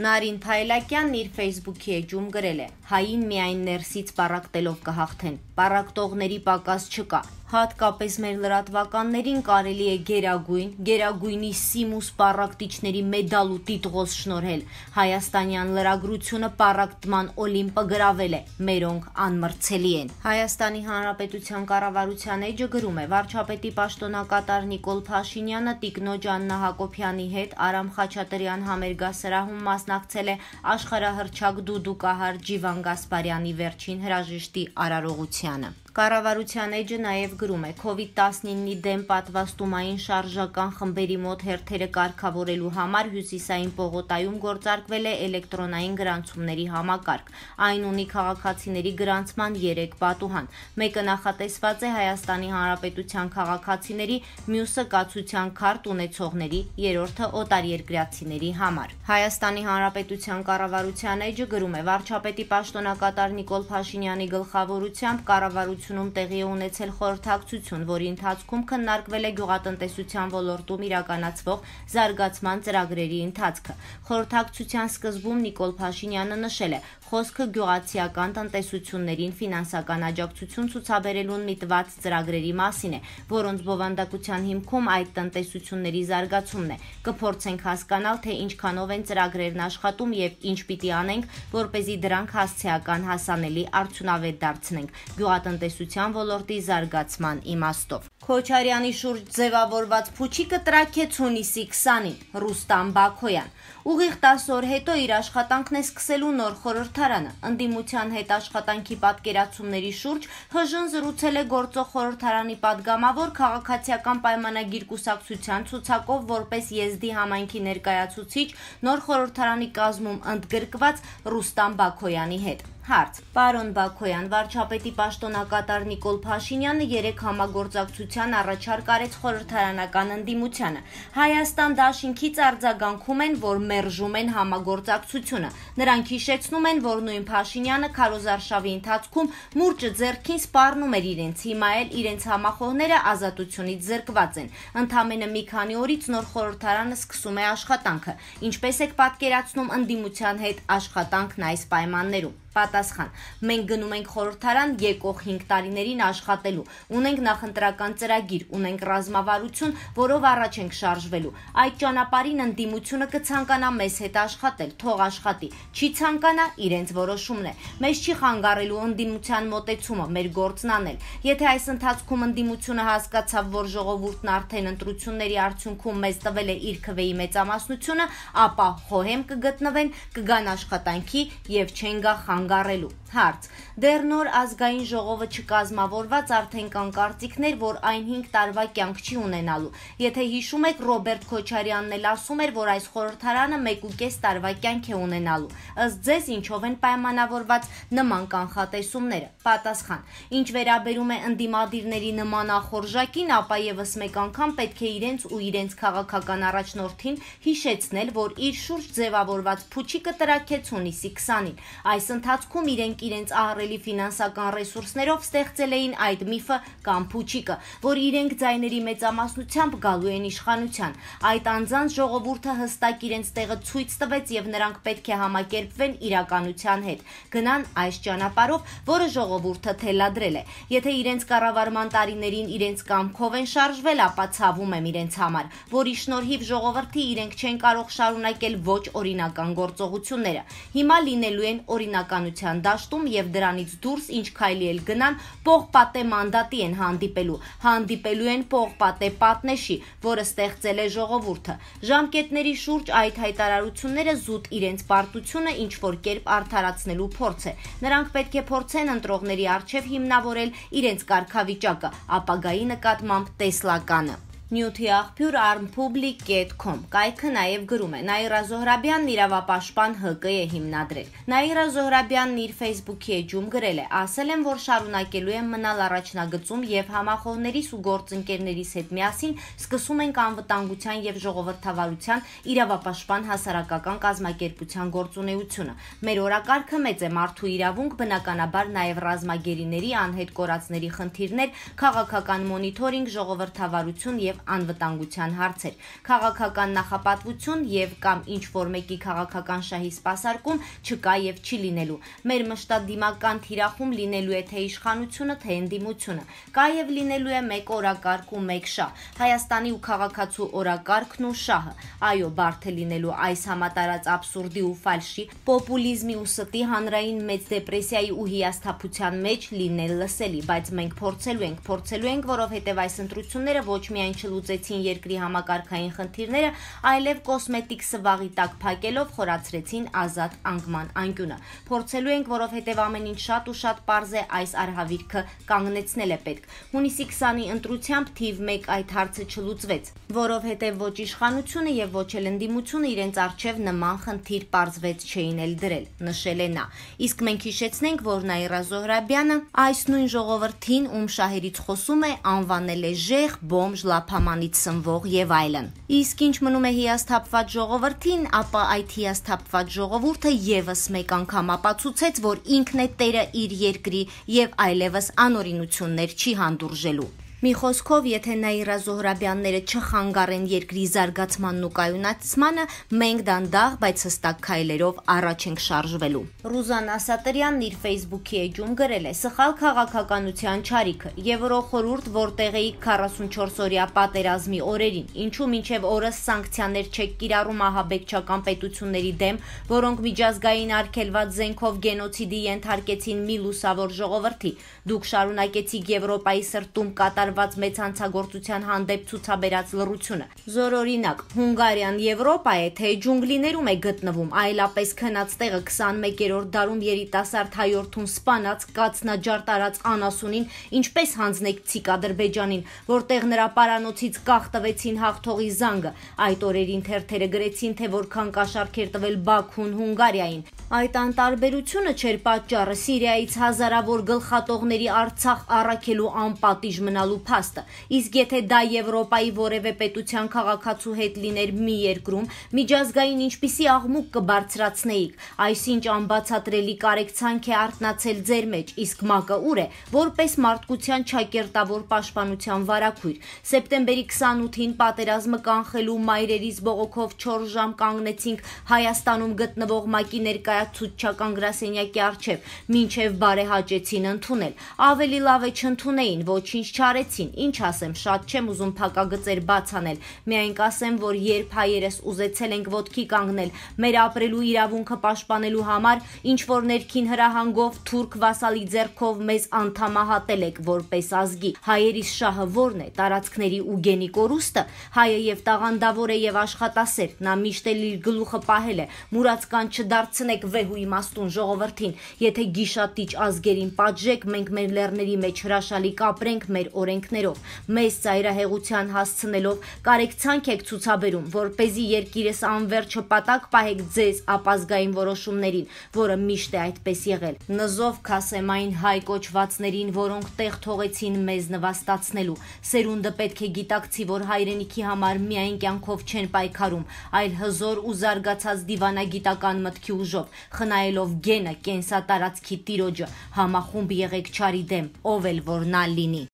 Նարին Փայլակյանն իր Facebook-ի էջում գրել է. «Հային միայն ներսից պարակտելով կհաղթեն։ Պարակտողների պակաս չկա հատկապես մեր լրատվականներին կարելի է գերագույն, գերագույնի սիմուս պարակտիչների մեդալ ու տիտղոս շնորհել։ Հայաստանյան լրագրությունը պարակտման Օլիմպը գրավել է, մերոնք անմրցելի են։ Հայաստանի Հանրապետության կառավարության էջը գրում է. Վարչապետի պաշտոնակատար Նիկոլ Փաշինյանը Տիկնոջ Աննա Հակոբյանի հետ Արամ Խաչատրյան համերգասրահում մասնակցել է աշխարհահռչակ դուդուկահար Ջիվան Գասպարյանի վերջին հրաժեշտի արարողությանը։ Կառավարության էջը նաև գրում է. COVID-19-ի դեմ պատվաստումային շարժական խմբերի մոտ հերթերը կարգավորելու համար Հյուսիսային պողոտայում գործարկվել է էլեկտրոնային գրանցումների համակարգ։ Այն ունի քաղաքացիների գրանցման 3 պատուհան։ Մեկը նախատեսված է Հայաստանի Հանրապետության քաղաքացիների, մյուսը կացության քարտ ունեցողների, երրորդը օտարերկրացիների համար։ Հայաստանի Հանրապետության կառավարության էջը գրում է. Վարչապետի պաշտոնակատար Նիկոլ Փաշինյանի գլխավորությամբ կառավարությունում տեղի է ունեցել խորհրդակցություն, որի ընթացքում քննարկվել է գյուղատնտեսության ոլորտում իրականացվող զարգացման ծրագրերի ընթացքը։ Խորհրդակցության սկզբում Նիկոլ Փաշինյանը նշել է. Խոսքը գյուղացիական տնտեսություններին ֆինանսական աջակցություն ցուցաբերելուն միտված ծրագրերի մասին է, որոնց բովանդակության հիմքում այդ տնտեսությունների զարգացումն է։ Կփորձենք հասկանալ, թե ինչքանով են ծրագրերն աշխատում եւ ինչ պիտի անենք, որ เป զի դրանք հասցեական հասանելի արդյունավետ դարձնենք գյուղատնտեսության ոլորտի զարգացման իմաստով։ Քոչարյանի շուրջ ձևավորված փուչիկը տրակեց հունիսի 20-ին Ռուստամ Բաքոյան։ Ուղիղ 10 օր հետո իր աշխատանքն է սկսելու նոր խորհրդարանը ընդդիմության հետ աշխատանքի պատկերացումների շուրջ ՀԺ-ն զրուցել է գործող խորհրդարանի падգամավոր քաղաքացիական պայմանագիր կուսակցության ցուցակով որպես եզդի համայնքի ներկայացուցիչ նոր խորհրդարանի կազմում ընդգրկված Ռուստամ Բաքոյանի հետ։ Հարց. Պարոն Բաքոյան, վարչապետի պաշտոնակատար Նիկոլ Փաշինյանը երեք համագործակցության առաջարկ արեց խորհրդարանական ընդդիմությանը։ Հայաստան դաշինքից արձագանքում են, որ մերժում են համագործակցությունը։ Նրանք հիշեցնում են, որ նույն Փաշինյանը քարոզարշավի ընթացքում մուրճը ձեռքին սպառնում էր իրենց, հիմա էլ իրենց համախոհները ազատությունից զրկված են։ Ընդամենը մի քանի օրից նոր խորհրդարանը սկսում է աշխատանքը։ Ինչպես եք պատկերացնում ընդդիմության հետ աշխատանքն այս պայմաններում։ Պատասխան. Մենք գնում ենք խորհրդարան եկող 5 տարիներին աշխատելու։ Ունենք նախընտրական ծրագիր, ունենք ռազմավարություն, որով առաջ ենք շարժվելու։ Այդ ճանապարհին ընդդիմությունը կցանկանա մեզ հետ աշխատել, թող աշխատի։ Չի ցանկանա, իրենց որոշումն է։ Մեզ չի խանգարելու ընդդիմության մոտեցումը, մեր գործն անել։ Եթե այս ընթացքում ընդդիմությունը հասկացավ, որ ժողովուրդն արդեն ընտրությունների արդյունքում մեզ տվել է իր քվեի մեծամասնությունը, ապա խոհեմ կգտնվեն, կգան աշխատանքի եւ չեն գա խանգ անգարելու։ Հարց. Դեռ նոր ազգային ժողովը չկազմավորված արդեն կան կարծիքներ, որ այն 5 տարվա կյանք չի ունենալու։ Եթե հիշում եք, Ռոբերտ Քոչարյանն էլ ասում էր, որ այս խորհրդարանը 1.5 տարվա կյանք է ունենալու։ Ըստ ձեզ ինչով են պայմանավորված նման կանխատեսումները։ Պատասխան. Ինչ վերաբերում է ընդդիմադիրների նման ախորժակին, ապա եւս մեկ անգամ պետք է իրենց ու իրենց քաղաքական առաջնորդին հիշեցնել, որ իր շուրջ ձևավորված փուչիկը տրակեց հունիսի 20-ին։ Այս ընթացքում իրենք իրենց ահռելի ֆինանսական ռեսուրսներով ստեղծել էին այդ միֆը կամ փուչիկը, որ իրենք ձայների մեծամասնությամբ գալու են իշխանության։ Այդ անձանց ժողովուրդը հստակ իրենց տեղը ցույց տվեց եւ նրանք պետք է համակերպվեն իրականության հետ։ Գնան այս ճանապարհով, որը ժողովուրդը թելադրել է։ Եթե իրենց կառավարման տարիներին իրենց կամքով են շարժվել, ապա ցավում եմ իրենց համար, որի շնորհիվ ժողովրդի իրենք չեն կարող շարունակել ոչ օրինական գործողությունները։ Հիմա լինելու են օրինակ քաղաքականության դաշտում եւ դրանից դուրս ինչ քայլի էլ գնան, Պողպատե մանդատի են հանդիպելու։ Հանդիպելու են Պողպատե պատնեշի, որը ստեղծել է ժողովուրդը։ Ժամկետների շուրջ այդ հայտարարությունները զուտ իրենց պարտությունը ինչ որ կերպ արդարացնելու փորձ է։ Նրանք պետք է փորձեն ընտրողների արչև հիմնավորել իրենց կարգավիճակը, ապագայի նկատմամբ տեսլականը։ Նյութի աղբյուր armpublic.com կայքը նաև գրում է Նաիրա Զոհրաբյանն իրավապաշտպան ՀԿ է հիմնադրել։ Նաիրա Զոհրաբյանն իր Facebook-ի էջում գրել է. ասել եմ, որ շարունակելու եմ մնալ առաջնագծում եւ համախոհներիս ու գործընկերներիս հետ միասին սկսում ենք անվտանգության եւ ժողովրդավարության իրավապաշտպան հասարակական կազմակերպության գործունեությունը։ Մեր օրակարգը մեծ է մարդու իրավունք, բնականաբար նաև ռազմագերիների անհետ կորածների խնդիրներ, քաղաքական մոնիթորինգ, ժողովրդավարություն եւ անվտանգության հարցեր։ Քաղաքական նախապատվություն եւ կամ ինչ որ մեկի քաղաքական շահի սպասարկում չկա եւ չի լինելու։ Մեր մշտադիմական թիրախում լինելու է թե իշխանությունը, թե ընդդիմությունը։ Կա եւ լինելու է մեկ օրակարգ ու մեկ շահ։ Հայաստանի ու քաղաքացու օրակարգն ու շահը։ Այո, բարդ է լինելու այս համատարած абսուրդի ու ֆալշի, պոպուլիզմի ու ստի հանրային մեծ դեպրեսիայի ու հիասթափության մեջ լինել լսելի, բայց մենք փորձելու ենք, փորձելու ենք, որովհետև այս ընտրությունները ոչ միայն չլուծեցին երկրի համակարգային խնդիրները, այլև կոսմետիկ սվաղի տակ փակելով խորացրեցին ազատ անկման անկյունը։ Փորձելու ենք, որովհետև ամեն ինչ շատ ու շատ པարզ է այս արհավիրքը կանգնեցնել է պետք։ Հունիսի 20-ի ընտրությամբ թիվ 1 այդ հարցը չլուծվեց, որովհետև ոչ իշխանությունը եւ ոչ էլ ընդդիմությունը իրենց արժեվ նման խնդիր པարզվեց չէին էլ դրել, նշել է նա։ Իսկ մենք հիշեցնենք, որ Նաիրա Զոհրաբյանը այս նույն ժողովրդին, ում շահերից խոսում է, անվանել է ժեղ, բոմժ, լափամանից սնվող եւ այլն։ Իսկ ինչ մնում է հիասթափված ժողովրդին, ապա այդ հիասթափված ժողովուրդը եւս մեկ անգամ ապացուցեց, որ ինքն է տերը իր երկրի եւ այլևս անօրինություններ չի հանդուրժելու։ Մի խոսքով, եթե Նաիրա Զոհրաբյանները չխանգարեն երկրի զարգացմանն ու կայունացմանը, մենք դանդաղ, բայց հստակ քայլերով առաջ ենք շարժվելու։ Ռուզան Ասատրյանն իր Facebook-ի էջում գրել է. «Սխալ քաղաքականության ճարիքը Եվրոխորհուրդ, որտեղ էի 44-օրյա պատերազմի օրերին, ինչու մինչև օրս սանկցիաներ չեք կիրառում ահաբեկչական պետությունների դեմ, որոնք միջազգային արգելված զենքով գենոցիդի ենթարկեցին մի լուսավոր ժողովրդի։ Դուք շարունակեցիք Եվրոպայի սրտում կատար կատարված մեծ հանցագործության հանդեպ ցուցաբերած լռությունը։ Զորօրինակ, Հունգարիան Եվրոպա է, թե ջունգլիներում է գտնվում, այլապես քնած տեղը 21-րդ դարում երիտասարդ հայորդուն սպանած կացնաջար տարած անասունին, ինչպես հանձնեք ցիկ Ադրբեջանին, որտեղ նրա պարանոցից կախ տվեցին հաղթողի զանգը։ Այդ օրերին թերթերը գրեցին, թե որքան կաշառք էր տվել Բաքուն Հունգարիային։ Այդ անտարբերությունը չէր պատճառը Սիրիայից հազարավոր գլխատողների Արցախ առաքելու անպատիժ մնալու փաստը։ Իսկ եթե դա Եվրոպայի որևէ պետության քաղաքացու հետ լիներ մի երկրում, միջազգային ինչպիսի աղմուկ կբարձրացնեիք։ Այսինչ անբացատրելի կարեկցանք է արտնացել ձեր մեջ, իսկ ՄԱԿ-ը ուր է, որպես մարդկության չակերտավոր պաշտպանության վարակույր։ Սեպտեմբերի 28-ին պատերազմը կանխելու մայրերից բողոքով 4 ժամ կանգնեցինք Հայաստանում գտնվող ՄԱԿ-ի ներկայացուցչական գրասենյակի առջև, մինչև բարեհաճեցին ընդունել։ Ավելի լավ է չընդունեին, ոչինչ չարեց գնացին։ Ինչ ասեմ, շատ չեմ ուզում փակագծեր բաց անել։ Միայն կասեմ, որ երբ հայերս ուզեցել ենք ոդքի կանգնել, մեր ապրելու իրավունքը պաշտպանելու համար, ինչ որ ներքին հրահանգով թուրք վասալի ձեռքով մեզ անդամահատել եք որպես ազգի։ Հայերիս շահը ո՞րն է։ Տարածքների ու գենի կորուստը։ Հայը եւ տաղանդավոր է եւ աշխատասեր։ Նա միշտ էլ իր գլուխը պահել է։ Մուրացկան չդարձնեք վեհ ու իմաստուն ժողովրդին։ Եթե գիշատիչ ազգերին պատժեք, մենք մեր լեռների մեջ հրաշալի կապրենք մեր օրենք օրենքներով մեզ ծայրահեղության հասցնելով կարեկցանք եք ցուցաբերում, որ เป զի երկիրս անverջ պատակ պահեք ձեզ ապազգային որոշումներին, որը միշտ է այդպես եղել։ Նզով քասեմ այն հայ կոչվածներին, որոնք տեղ թողեցին մեզ նվաստացնելու։ Սերունդը պետք է գիտակցի, որ հայրենիքի համար միայն կյանքով չեն պայքարում, այլ հզոր ու զարգացած դիվանագիտական մտքի ուժով, խնայելով գենը կենսատարածքի տիրոջը, համախումբ եղեք ճարի դեմ, ով էլ որ նա լինի։